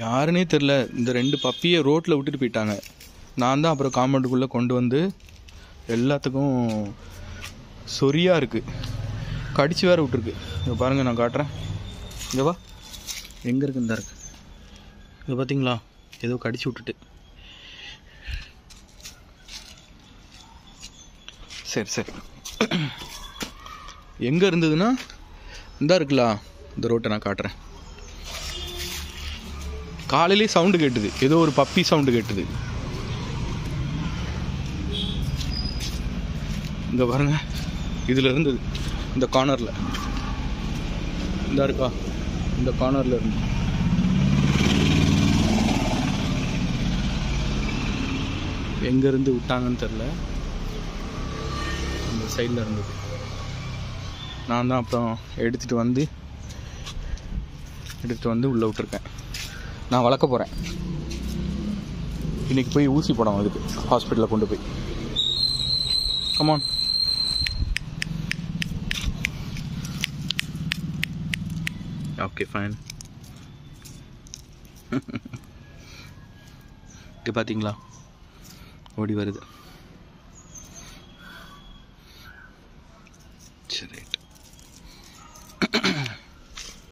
யாருன்னே தெரில இந்த ரெண்டு பப்பியை ரோட்டில் விட்டுட்டு போயிட்டாங்க. நான் தான் அப்புறம் காம்பவுண்டுக்குள்ளே கொண்டு வந்து எல்லாத்துக்கும் சொரியாக இருக்குது கடிச்சு வேற விட்டுருக்கு. இங்கே பாருங்கள் நான் காட்டுறேன். இங்கே வா. எங்கே இருக்கு இந்த இருக்கு? இங்கே பார்த்தீங்களா ஏதோ கடிச்சு விட்டுட்டு. சரி சரி. எங்கே இருந்ததுன்னா இந்தா இருக்குல்ல இந்த ரோட்டை நான் காட்டுறேன். காலையிலே சவுண்டு கேட்டுது. ஏதோ ஒரு பப்பி சவுண்டு கேட்டுது. இந்த பாருங்க. இதில் இருந்தது இந்த கார்னரில் இந்த இருக்கா? இந்த கார்னரில் இருந்து. எங்கேருந்து விட்டாங்கன்னு தெரில இந்த சைடில் இருந்தது. நான் தான் அப்புறம் எடுத்துகிட்டு வந்து எடுத்துகிட்டு வந்து உள்ளே விட்டுருக்கேன். நான் வளர்க்க போகிறேன் இன்னைக்கு போய் ஊசி போடணும் அதுக்கு. ஹாஸ்பிட்டலில் கொண்டு போய். கமான் ஓகே ஃபைன் இங்கே பார்த்தீங்களா ஓடி வருது. சரி.